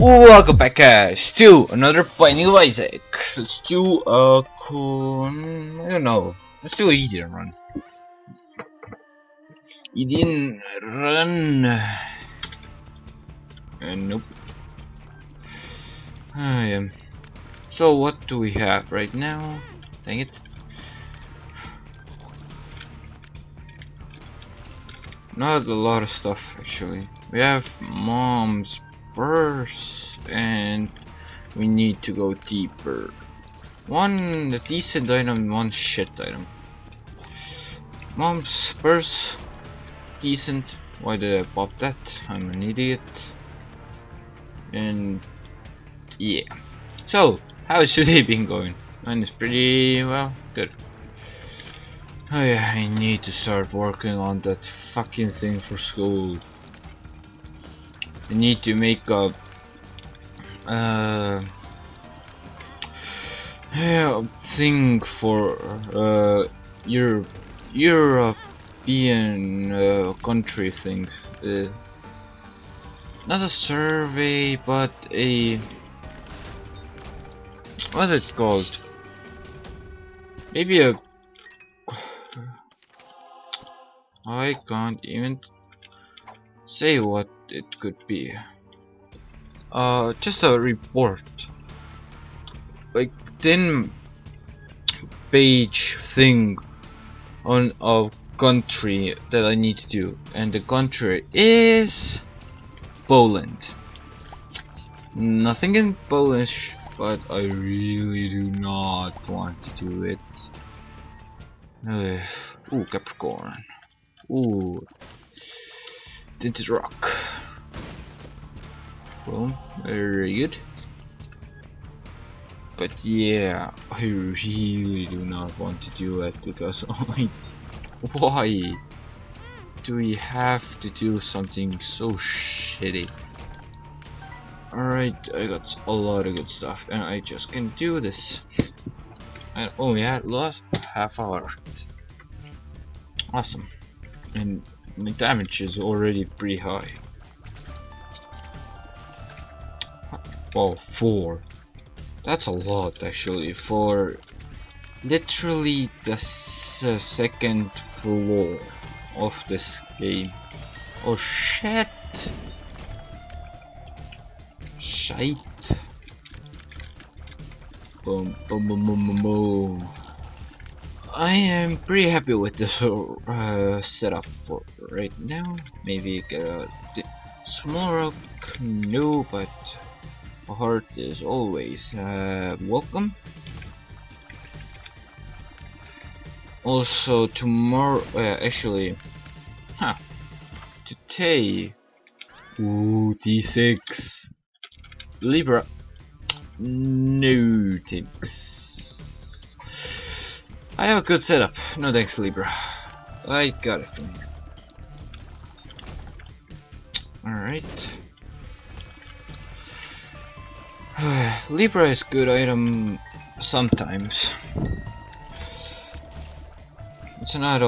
Welcome back guys to another Binding of Isaac. Let's do a con I don't know. Let's do a Eden run. Eden run and nope. Ah, I am. So what do we have right now? Dang it. Not a lot of stuff actually. We have mom's purse and we need to go deeper. One decent item, one shit item. Mom's purse, decent. Why did I pop that? I'm an idiot. And yeah. So, how's your been going? Mine is pretty well, good. Oh yeah, I need to start working on that fucking thing for school. Need to make a uh, yeah, thing for uh, Europe, European uh, country thing. Uh, not a survey, but a what's it called? Maybe a I can't even say what it could be. Uh, just a report. Like 10 page thing on a country that I need to do. And the country is Poland. Nothing in Polish, but I really do not want to do it. Uh, ooh, Capricorn. Ooh, tinted rock. Well, very good. But yeah, I really do not want to do it because oh I, why do we have to do something so shitty? Alright, I got a lot of good stuff and I just can do this. I only had lost half hour. Awesome and the damage is already pretty high. Well, four. That's a lot actually for literally the uh, second floor of this game. Oh shit! Shite. Boom, boom, boom, boom, boom, boom. I am pretty happy with this uh, setup for right now. Maybe get a smaller canoe, but a heart is always uh, welcome. Also tomorrow, uh, actually, huh, today, ooh, D6, Libra, no thanks. I have a good setup. No thanks, Libra. I got it from here. Alright. Libra is good item sometimes. It's not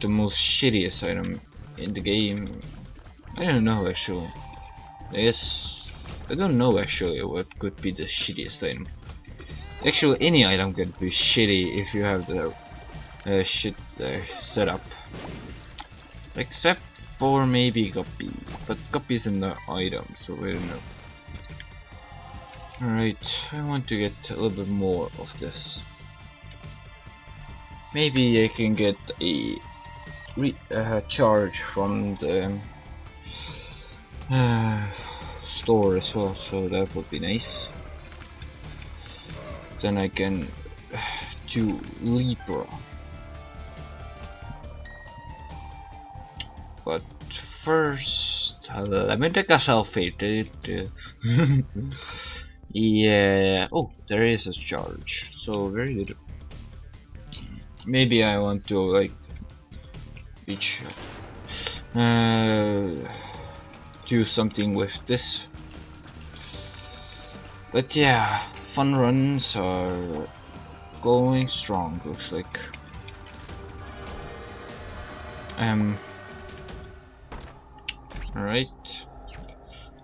the most shittiest item in the game. I don't know actually. I guess I don't know actually what could be the shittiest item. Actually, any item could be shitty if you have the uh, shit uh, setup. Except for maybe Guppy. But Guppy isn't the item, so I don't know. Alright, I want to get a little bit more of this. Maybe I can get a uh, charge from the uh, store as well, so that would be nice then I can do Libra. But first, let me take a selfie. yeah. Oh, there is a charge. So very good. Maybe I want to like each uh, do something with this. But yeah, fun runs are going strong looks like um alright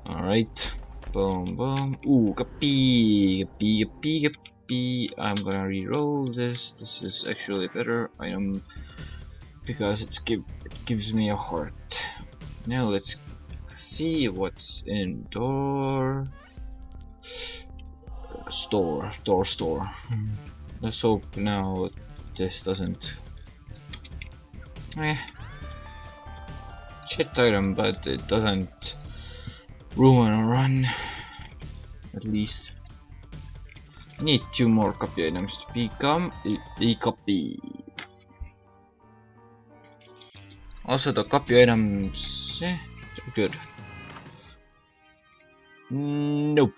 alright Boom, boom. Ooh, Guppy, Guppy, Guppy, Guppy. I'm gonna re-roll this. This is actually a better item because it's give it gives me a heart. Now let's see what's in door store door store. Let's hope now this doesn't. Eh, shit item, but it doesn't ruin a run. At least. I need two more copy items to become a, a copy. Also, the copy items, eh, they're good. Nope.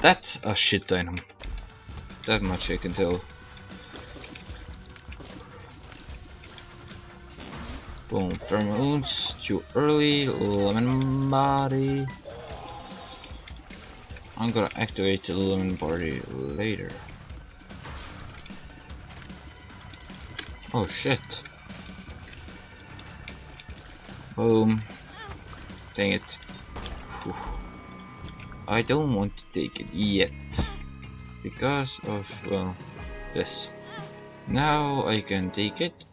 That's a oh shit item. That much I can tell. Boom, pheromones, too early, lemon body. I'm gonna activate the lemon body later. Oh shit. Boom. Dang it. Whew. I don't want to take it yet. Because of, well, this. Now I can take it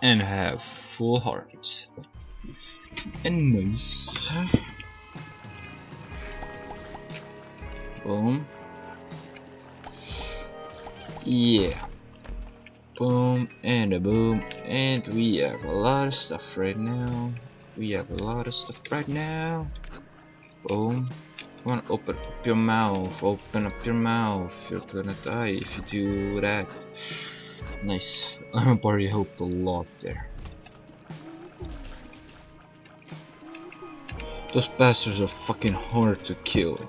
and have full hearts. And nice. Boom. Yeah. Boom and a boom. And we have a lot of stuff right now. We have a lot of stuff right now. Boom. Come on, open up your mouth. Open up your mouth. You're gonna die if you do that. Nice. I've already helped a lot there. Those bastards are fucking hard to kill.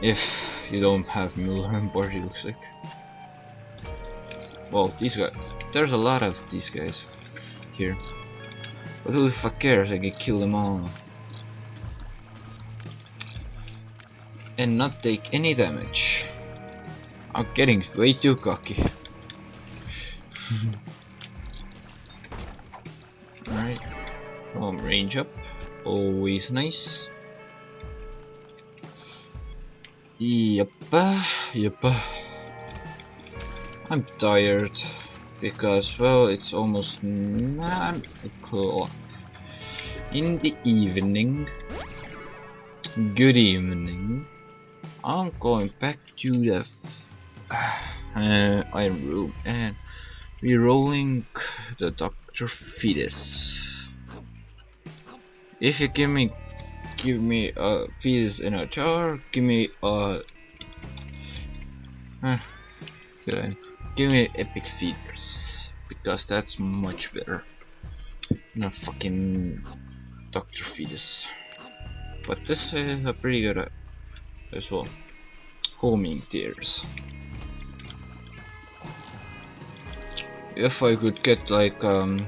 If you don't have Millerman body looks like. Well, these guys. There's a lot of these guys here. But who the fuck cares? I can kill them all. And not take any damage. I'm getting way too cocky. Alright. Um, range up. Always nice. Yep. Yep. I'm tired. Because, well, it's almost 9 o'clock. In the evening. Good evening. I'm going back to the uh, iron room and Rerolling the Dr. Fetus. If you give me give me a fetus in a jar, give me a uh, give me Epic Fetus because that's much better than a fucking Dr. Fetus. But this is a pretty good as well. Homing tears. if I could get like um,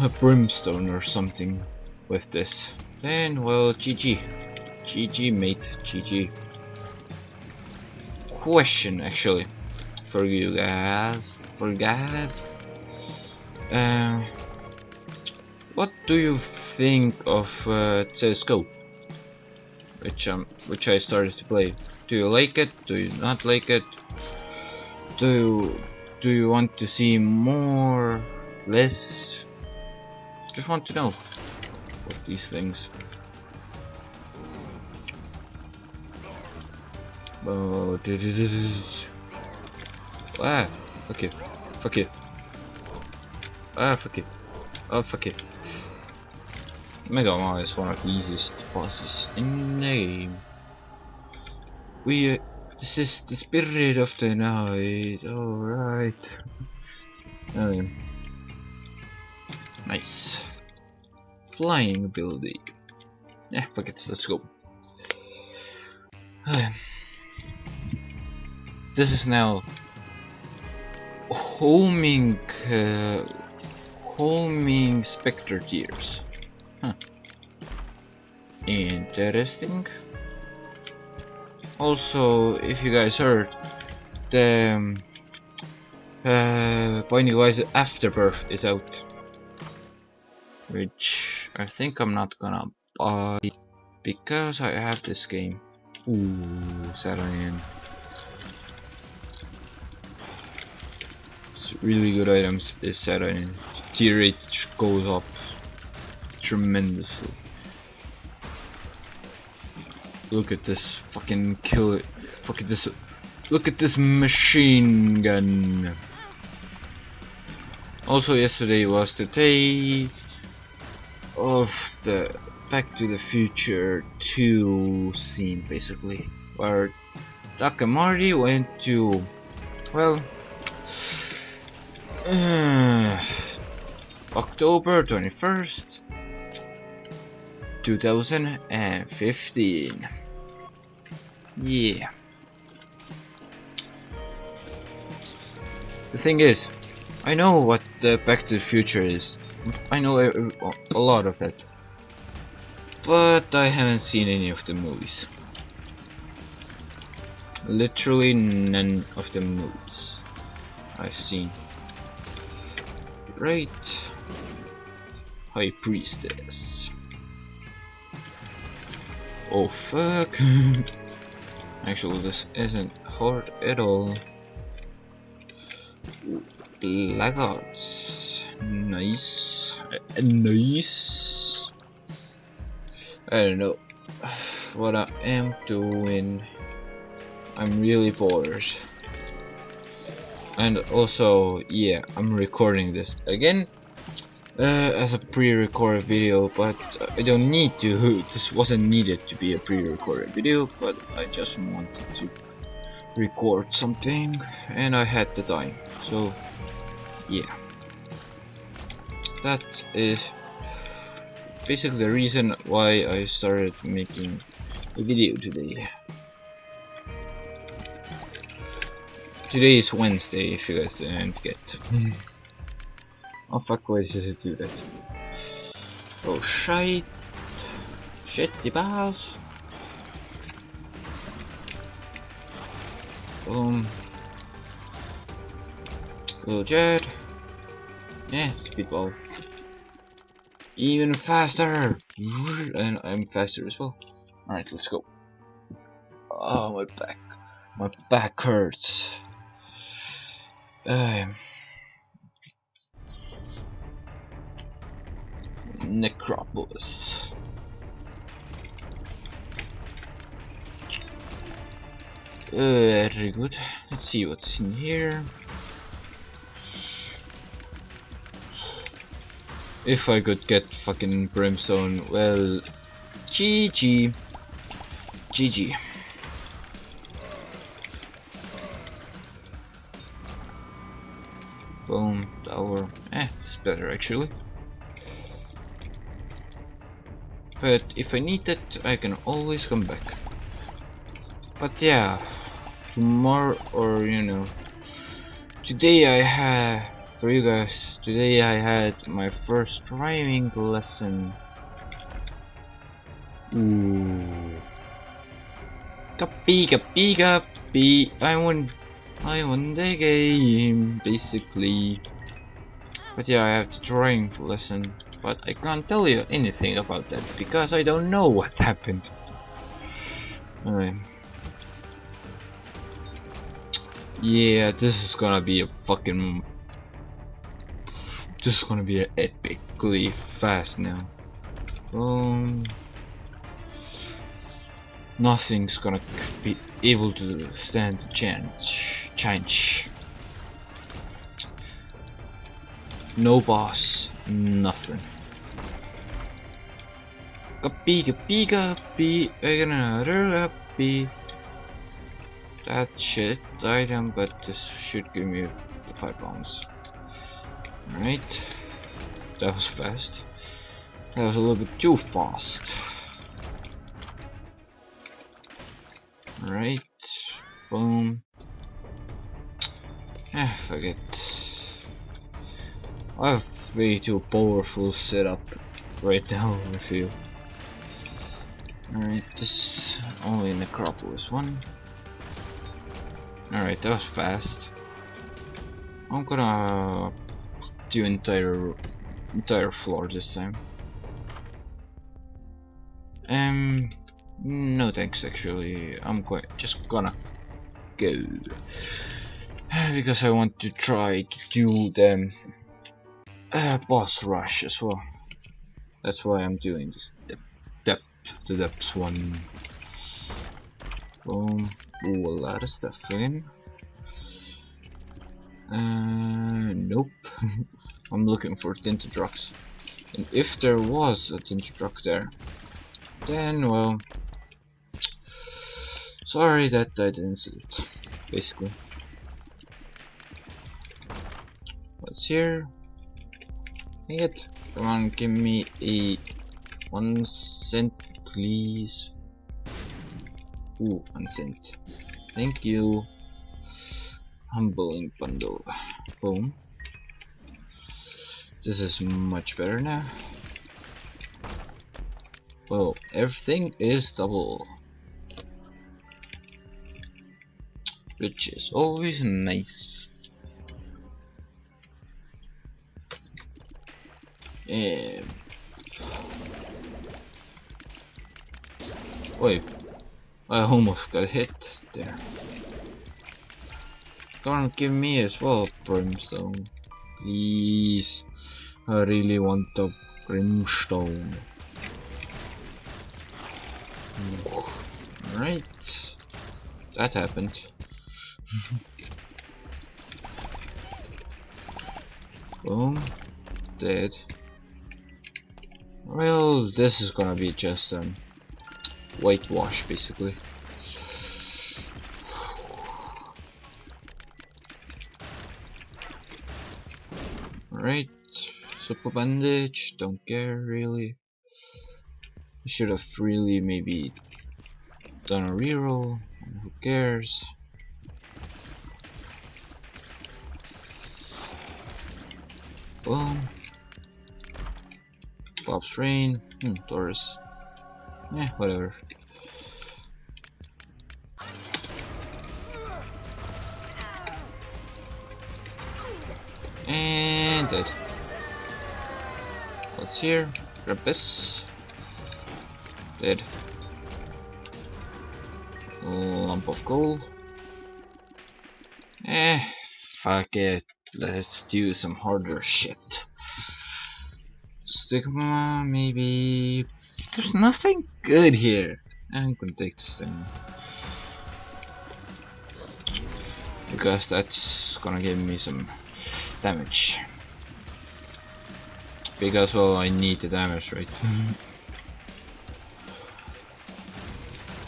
a brimstone or something with this, then well, GG. GG, mate. GG. Question actually for you guys. For guys. Uh, what do you think of uh? Which um, which I started to play. Do you like it? Do you not like it? Do you do you want to see more? Less? Just want to know what these things. Oh, ah, fuck it, fuck it. Ah, fuck it. Oh, fuck it. Mega Man is one of the easiest bosses in the game. We uh, this is the spirit of the night. Alright. Um, nice. Flying ability. Yeah, fuck it, let's go. this is now homing uh, homing specter tears. Huh. Interesting. Also, if you guys heard, the um, uh, Binding Isaac Afterbirth is out. Which I think I'm not gonna buy because I have this game. Ooh, Sad Onion. It's really good items is Sad Onion. Tier rate goes up tremendously. Look at this fucking kill it. Fuck at this. Look at this machine gun. Also, yesterday was the day of the Back to the Future 2 scene, basically, where Doc and Marty went to, well, uh, October 21st, 2015. Yeah. The thing is, I know what the Back to the Future is. I know a, a lot of that. But I haven't seen any of the movies. Literally none of the movies I've seen. Right. High Priestess. Oh fuck. Actually this isn't hard at all. Laggards. Nice. Uh, nice. I don't know what I am doing. I'm really bored. And also, yeah, I'm recording this again uh, as a pre-recorded video, but I don't need to. This wasn't needed to be a pre-recorded video, but I just wanted to record something, and I had the time. So, yeah. That is basically the reason why I started making a video today. Today is Wednesday, if you guys didn't get. oh fuck, why does it do that? Oh shit! Shit, the balls! Boom. Little jet. Yeah, speedball. Even faster! And I'm faster as well. Alright, let's go. Oh, my back. My back hurts. Um, Necropolis. Uh, very good. Let's see what's in here. If I could get fucking Brimstone, well, GG. GG. Boom, tower. Eh, it's better actually. But if I need it, I can always come back. But yeah, tomorrow or you know, today I had, for you guys today I had my first driving lesson Ooh. Copy, copy, copy. I won, I won the game, basically. But yeah, I have the driving lesson, but I can't tell you anything about that because I don't know what happened. Yeah, this is gonna be a fucking this is gonna be an epically fast now. Boom. Nothing's gonna be able to stand the chance. Change. No boss. Nothing. Copy, copy, copy. Another copy. That shit item, but this should give me the five bombs. Alright. That was fast. That was a little bit too fast. Alright. Boom. Ah, forget. I have way too powerful setup right now, I feel. Alright, this only Necropolis one. Alright, that was fast. I'm gonna do entire entire floor this time. Um, no thanks actually. I'm quite just gonna go because I want to try to do the uh, boss rush as well. That's why I'm doing this. The depth, the depths one. Boom. Ooh, a lot of stuff in. Uh, nope. I'm looking for tinted rocks. And if there was a tinted rock there, then, well, sorry that I didn't see it, basically. What's here? Dang it. Come on, give me a one cent, please. Ooh, one cent. Thank you. Humbling bundle. Boom. This is much better now. Well, everything is double. Which is always nice. And wait, I almost got hit there. Don't give me as well, brimstone. Please. I really want the brimstone. Right. That happened. Boom. Dead. Well, this is gonna be just um whitewash basically. Alright, super bandage, don't care really. Should have really maybe done a reroll, who cares. Boom. Bob's Brain, hmm, Taurus. Eh, whatever. And dead. What's here? Grab this. Dead. Lump of gold. Eh, fuck it. Let's do some harder shit. Stigma, maybe. There's nothing good here. I'm gonna take this thing. Because that's gonna give me some damage. Because, well, I need the damage, right?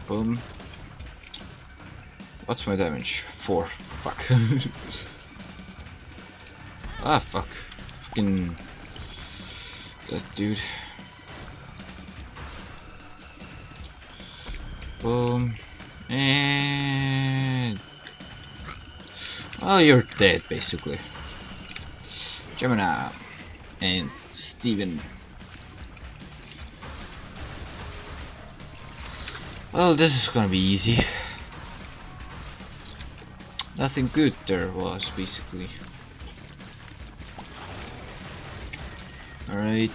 Boom. What's my damage? Four. Fuck. ah, fuck. Fucking... That dude. Boom. And... Oh, you're dead, basically. Gemini. And Steven. Well, this is gonna be easy. Nothing good there was, basically. Alright.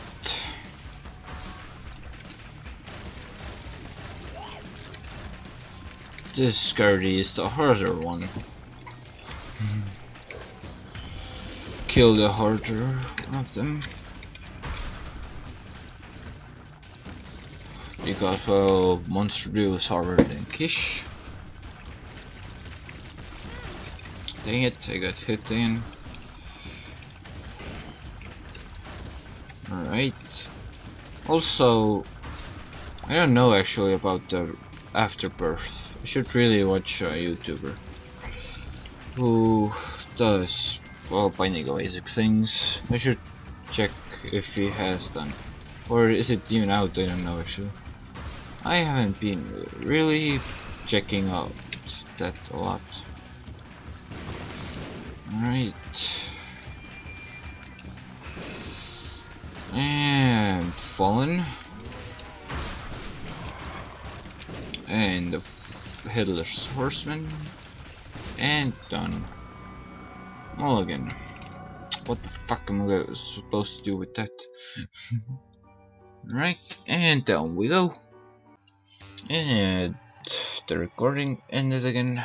This Scurdy is the harder one. Kill the harder one of them. Because, well, Monster Duo is harder than Kish. Dang it, I got hit in. Alright. Also, I don't know actually about the afterbirth. I should really watch a YouTuber who does, well, Binding Isaac things. I should check if he has done. Or is it even out? I don't know actually. I haven't been really checking out that a lot. Alright. And Fallen. And the Headless Horseman. And done. Mulligan. What the fuck am I supposed to do with that? right, and down we go. And the recording ended again.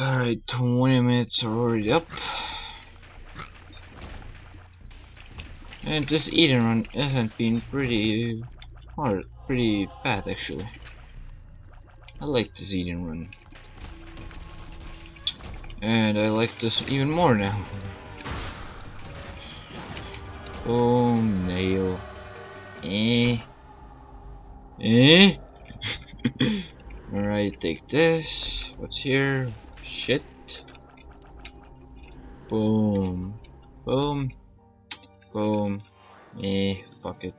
Alright, 20 minutes are already up. And this Eden run hasn't been pretty hard, pretty bad actually. I like this Eden run. And I like this even more now. Oh, nail. Eh. Eh? Alright, take this. What's here? Shit. Boom. Boom. Boom. Eh, fuck it.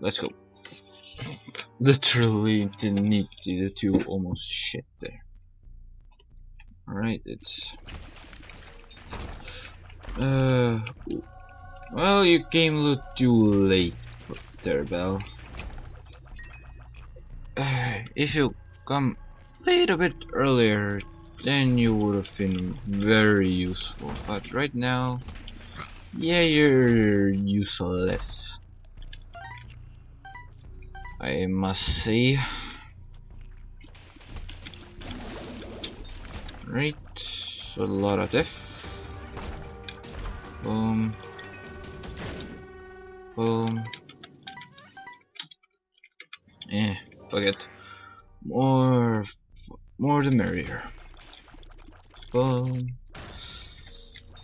Let's go. Literally didn't need the two almost shit there. Alright, it's... Uh... Well, you came a little too late there, Bell. Uh, if you come a little bit earlier, then you would have been very useful. But right now, yeah, you're useless. I must say. Right, a lot of death. Boom. Boom. Eh, forget. More, more the merrier. Boom.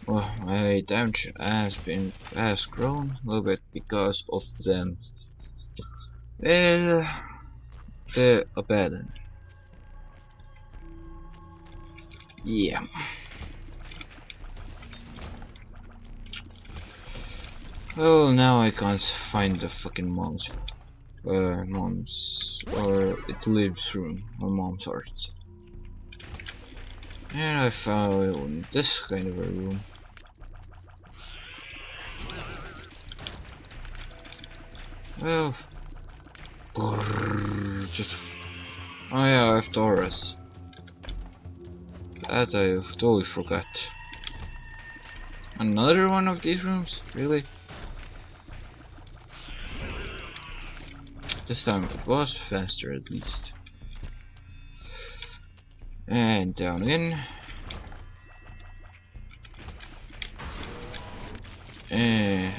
Well, my damage has been has grown a little bit because of them. Well, the abandoned. Yeah. Well, now I can't find the fucking mom's, uh, mom's, or it lives room, or mom's heart. And I found this kind of a room. Well, just oh yeah, I have Taurus. That I totally forgot. Another one of these rooms? Really? This time it was faster at least. And down again. And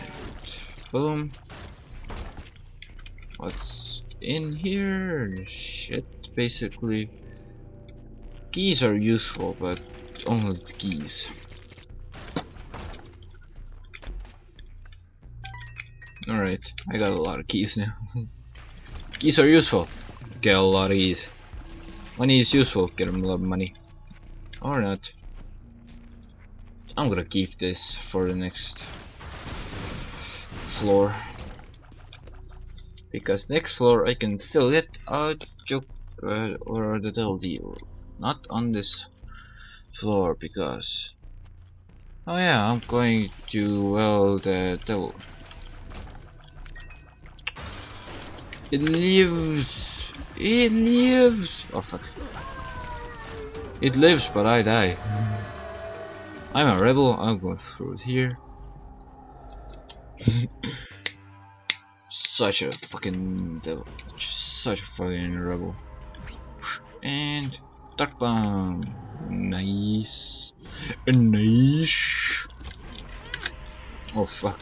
boom. What's in here? Shit, basically. Keys are useful, but only the keys. Alright, I got a lot of keys now. keys are useful. Get a lot of keys. Money is useful, get them a lot of money. Or not. I'm gonna keep this for the next floor because next floor I can still get a joke uh, or the devil deal. Not on this floor because oh yeah I'm going to well the devil it lives it lives oh fuck. It lives but I die. I'm a rebel I'm going through it here such a fucking devil. Such a fucking rebel. And dark bomb. Nice. Nice. Oh fuck.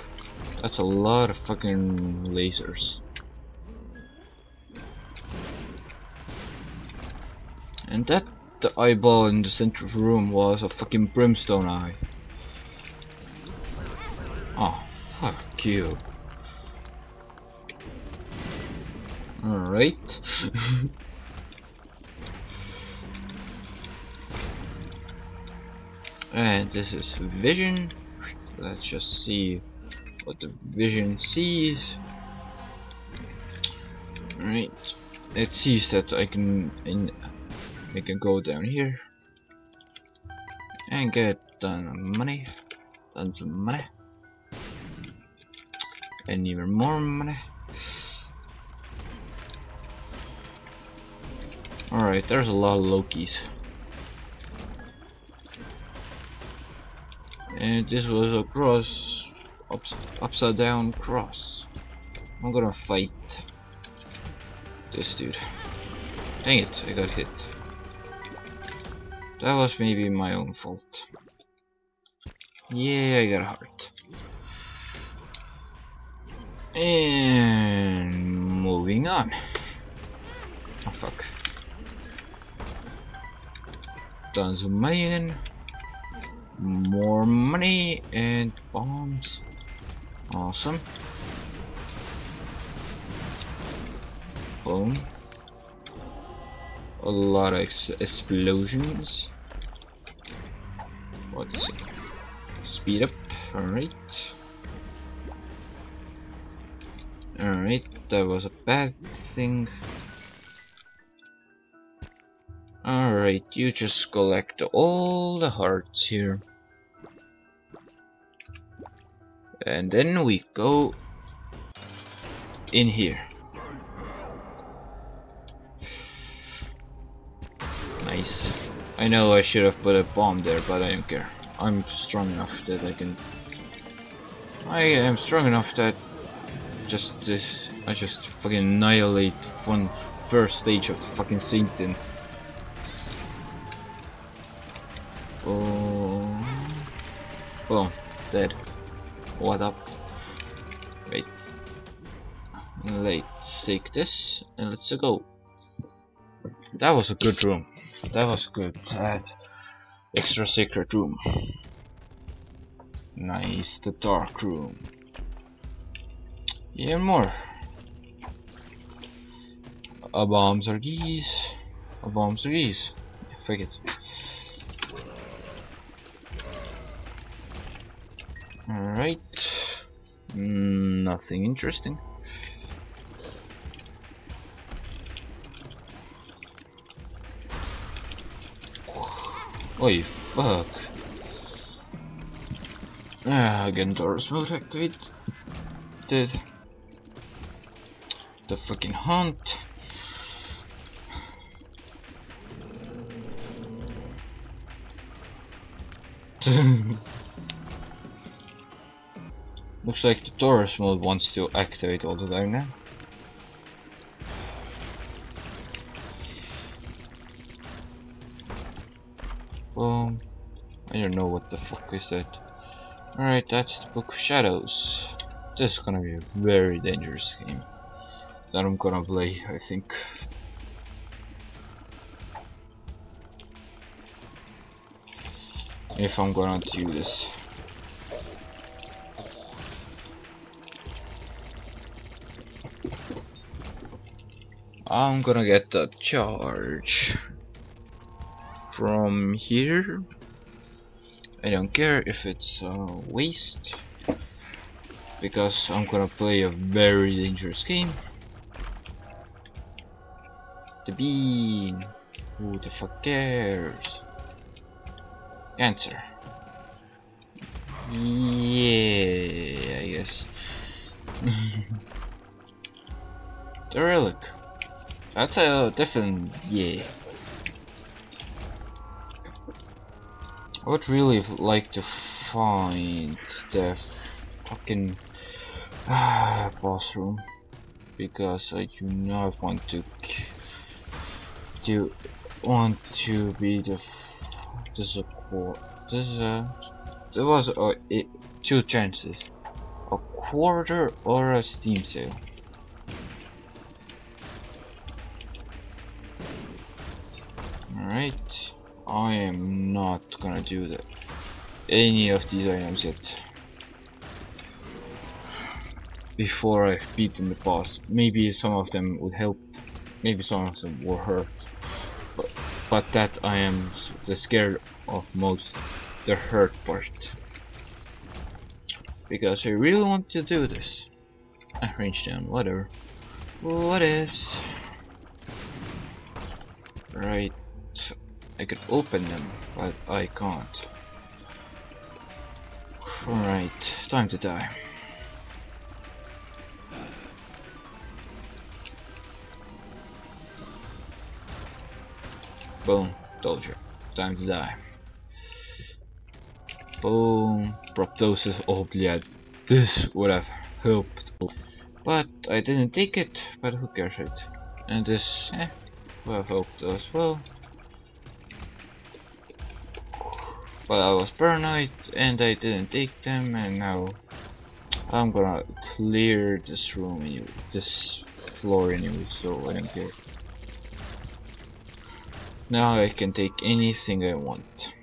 That's a lot of fucking lasers. And that the eyeball in the center of the room was a fucking brimstone eye. Oh, fuck you. Alright. and this is vision. Let's just see what the vision sees. Alright. It sees that I can in I can go down here and get done money. Tons of money. And even more money. Alright, there's a lot of Lokis. And this was across ups upside down cross. I'm gonna fight this dude. Dang it, I got hit. That was maybe my own fault. Yeah, I got a heart. And moving on. Oh fuck. Tons of money in. More money and bombs. Awesome. Boom. A lot of ex explosions. What is it? Speed up. Alright. Alright, that was a bad thing. Alright, you just collect all the hearts here. And then we go in here. Nice. I know I should have put a bomb there, but I don't care. I'm strong enough that I can... I am strong enough that just this... I just fucking annihilate one first stage of the fucking Satan. Oh, boom, dead. What up? Wait. Let's take this and let's go. That was a good room. That was good. Uh, extra secret room. Nice, the dark room. Yeah, more. A bombs are geese. A bombs are. Yeah, fuck it. Alright. Nothing interesting. Oi, fuck. Ah, again, Doors mode activate. Did the fucking hunt. Looks like the Taurus mode wants to activate all the time now. Boom. I don't know what the fuck is that. Alright, that's the Book of Shadows. This is gonna be a very dangerous game. That I'm gonna play, I think. If I'm gonna do this. I'm gonna get the charge from here. I don't care if it's a waste because I'm gonna play a very dangerous game. The bean. Who the fuck cares? Answer. Yeah, I guess. the relic. That's a different yeah. I would really like to find the fucking uh, boss room because I do not want to do want to be the this is a core this is a there was a, it, two chances. A quarter or a steam sale Alright, I am not gonna do that. Any of these items yet. Before I've beaten the boss. Maybe some of them would help. Maybe some of them will hurt. But, but that I am the scared of most. The hurt part. Because I really want to do this. I range down, whatever. What is? Right I could open them, but I can't. Alright, time to die. Boom, told you. Time to die. Boom, proptosis, oh yeah, this would have helped. But I didn't take it, but who cares it? And this, eh, would have helped as well. But I was paranoid and I didn't take them and now I'm gonna clear this room anyway, this floor anyway, so I don't care. Now I can take anything I want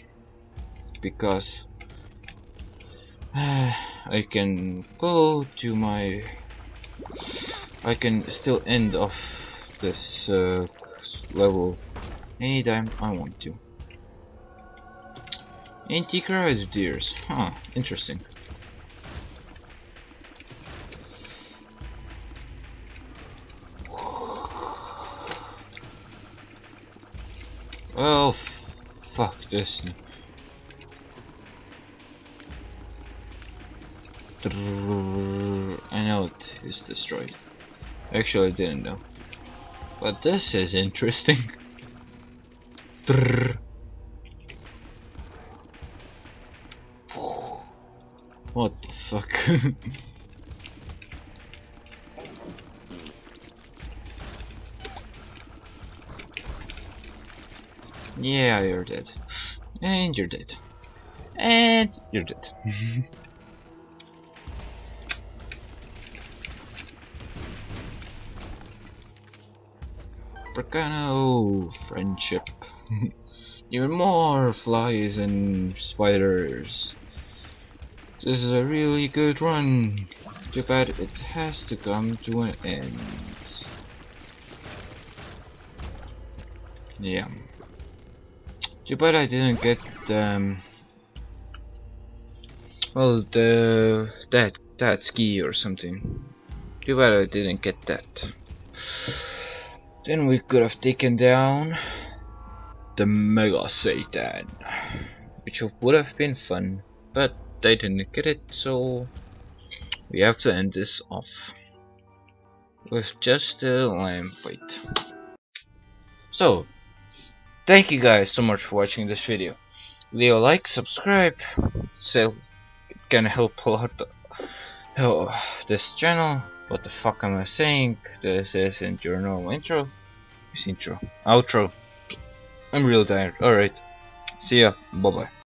because I can go to my I can still end off this uh, level anytime I want to. Antique deers, huh, interesting. Oh, fuck this. I know it is destroyed. Actually, I didn't know. But this is interesting. What the fuck? Yeah, you're dead. And you're dead. And you're dead. Bracano friendship. Even more flies and spiders. This is a really good run. Too bad it has to come to an end. Yeah. Too bad I didn't get um well the that that ski or something. Too bad I didn't get that. Then we could have taken down the Mega Satan, which would have been fun, but I didn't get it, so we have to end this off with just a Lamb fight. So, Thank you guys so much for watching this video. Leave a like, subscribe, so it can help a lot oh, this channel. What the fuck am I saying? This isn't your normal intro. It's intro. Outro. I'm real tired. Alright. See ya. Bye bye.